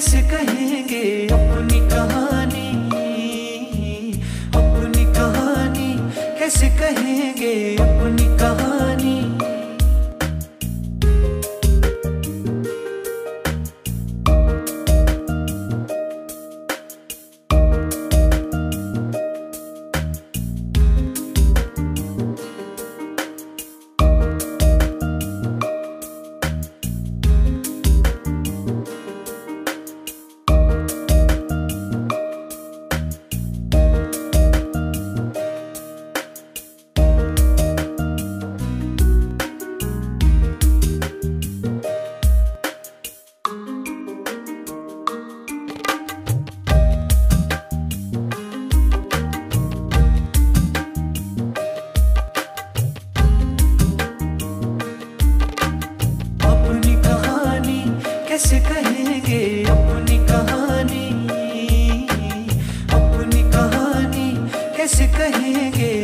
कैसे कहेंगे अपनी कहानी? अपनी कहानी कैसे कहेंगे कहेंगे अपनी कहानी अपनी कहानी कैसे कहेंगे?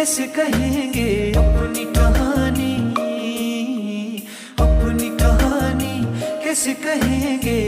कैसे कहेंगे अपनी कहानी? अपनी कहानी कैसे कहेंगे